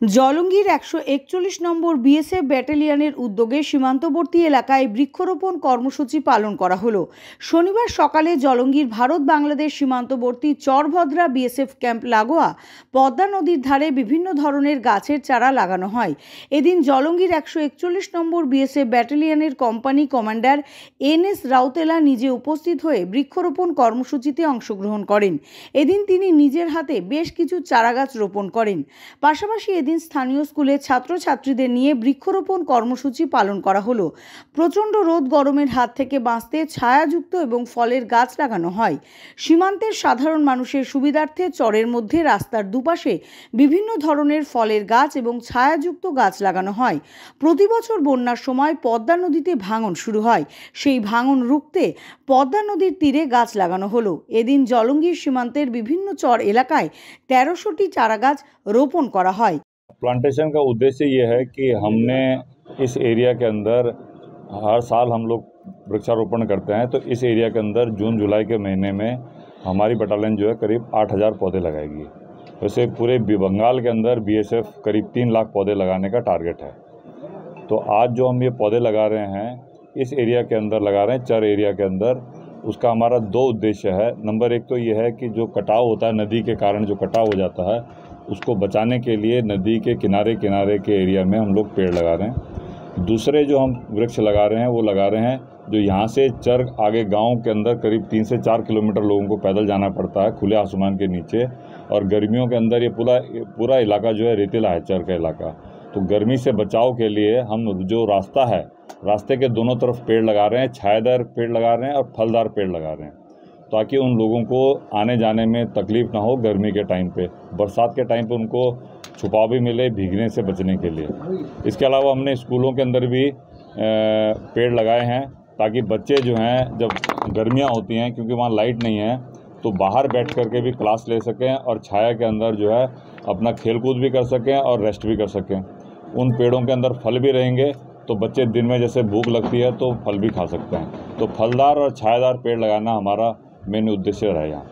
জলঙ্গির একশো একচল্লিশ নম্বর বিএসএফ ব্যাটালিয়নের উদ্যোগে সীমান্তবর্তী এলাকায় বৃক্ষরোপণ কর্মসূচি পালন করা হলো। শনিবার সকালে জলঙ্গির ভারত বাংলাদেশ সীমান্তবর্তী চরভদ্রা বিএসএফ ক্যাম্প লাগোয়া পদ্মা নদীর ধারে বিভিন্ন ধরনের গাছের চারা লাগানো হয়। এদিন জলঙ্গির একশো একচল্লিশ নম্বর BSF ব্যাটালিয়নের company commander N S Rautela নিজে উপস্থিত হয়ে বৃক্ষরোপণ কর্মসূচিতে অংশগ্রহণ করেন। এদিন তিনি নিজের হাতে বেশ কিছু চারাগাছ রোপণ করেন। পাশাপাশি এদিন স্থানীয় স্কুলে ছাত্রছাত্রীদের নিয়ে বৃক্ষরোপণ কর্মসূচি পালন করা হলো। প্রচণ্ড রোদ গরমের হাত থেকে বাঁচতে ছায়াযুক্ত এবং ফলের গাছ লাগানো হয়। সীমান্তের সাধারণ মানুষের সুবিধার্থে চরের মধ্যে রাস্তার দুপাশে বিভিন্ন ধরনের ফলের গাছ এবং ছায়াযুক্ত গাছ লাগানো হয়। প্রতি বছর বন্যার সময় পদ্মা নদীতে ভাঙন শুরু হয়। সেই ভাঙন রুখতে পদ্মা নদীর তীরে গাছ লাগানো হলো। এদিন জলঙ্গির সীমান্তের বিভিন্ন চর এলাকায় তেরোশোটি চারাগাছ রোপণ করা হয়। प्लांटेशन का उद्देश्य ये है कि हमने इस एरिया के अंदर हर साल हम लोग वृक्षारोपण करते हैं तो इस एरिया के अंदर जून, जुलाई के महीने में हमारी बटालियन जो है करीब 8000 पौधे लगाएगी। वैसे पूरे बंगाल के अंदर बीएसएफ करीब तीन लाख पौधे लगाने का टारगेट है। तो आज जो हम ये पौधे लगा रहे हैं, इस एरिया के अंदर लगा रहे हैं, चर एरिया के अंदर, उसका हमारा दो उद्देश्य है। नंबर एक तो ये है कि जो कटाव होता है नदी के कारण जो कटाव हो जाता है उसको बचाने के लिए नदी के किनारे किनारे के एरिया में हम लोग पेड़ लगा रहे हैं। दूसरे जो हम वृक्ष लगा रहे हैं, वो लगा रहे हैं, जो यहाँ से चर आगे गाँव के अंदर करीब तीन से चार किलोमीटर लोगों को पैदल जाना पड़ता है, खुले आसमान के नीचे। और गर्मियों के अंदर ये पूरा पूरा इलाका जो है रेतीला है, चर का इलाका। तो गर्मी से बचाव के लिए हम जो रास्ता है, रास्ते के दोनों तरफ़ पेड़ लगा रहे हैं, छायादार पेड़ लगा रहे हैं और फलदार पेड़ लगा रहे हैं। ताकि उन लोगों को आने जाने में तकलीफ़ ना हो गर्मी के टाइम पे। बरसात के टाइम पे उनको छुपाव भी मिले भीगने से बचने के लिए। इसके अलावा हमने स्कूलों के अंदर भी पेड़ लगाए हैं ताकि बच्चे जो हैं, जब गर्मियाँ होती हैं, क्योंकि वहाँ लाइट नहीं है तो बाहर बैठ करके भी क्लास ले सकें और छाया के अंदर जो है, अपना खेल कूद भी कर सकें और रेस्ट भी कर सकें। उन पेड़ों के अंदर फल भी रहेंगे तो बच्चे दिन में जैसे भूख लगती है तो फल भी खा सकते हैं। तो फलदार और छायादार पेड़ लगाना हमारा मेन उद्देश्य रहेगा